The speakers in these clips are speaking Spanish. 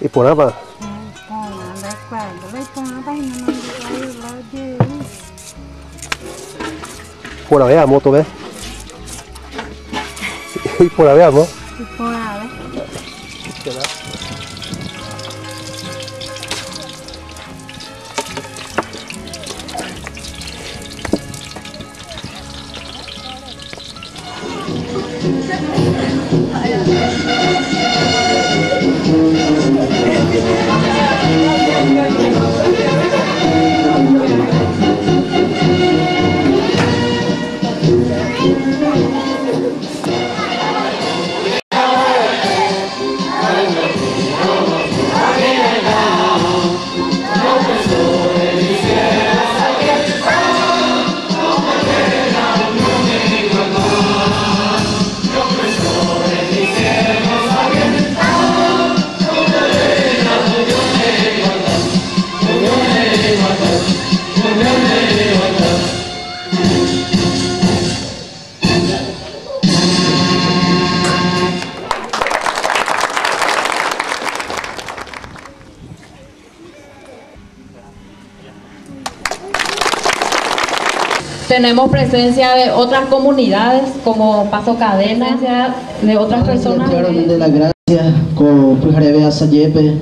Iporamba pour l'avevamo Tomé? Il pour l'avevamo? Il pour l'avevamo. Tenemos presencia de otras comunidades como Paso Cadena, de otras personas. Claramente la gracia con Pujarebe Asayepe,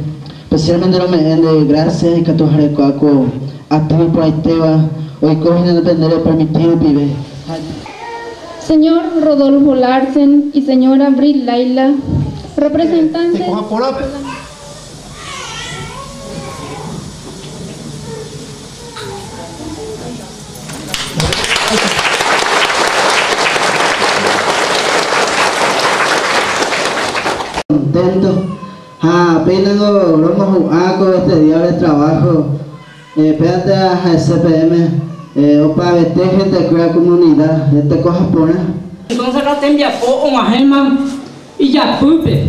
especialmente lo me de gracias y que tu jarecuaco a ti por Aiteba, hoy cogen el depender permitido pibe. Señor Rodolfo Larsen y señora Laila, representantes contento. Ah, apenas lo vamos a con este día de trabajo. Eh, espérate a SPM. Eh, opa, vete gente la comunidad. Este coja pona. Entonces no te ya po o y ya pupe.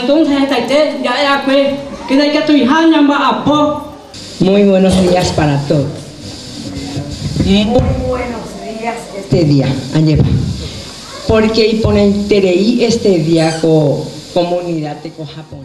Entonces esta te ya ya que que de que tu hija llama a po. Muy buenos días para todos. Muy buenos días este día, Añepa. Porque y este con comunidad de Japón.